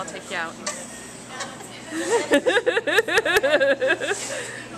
I'll take you out.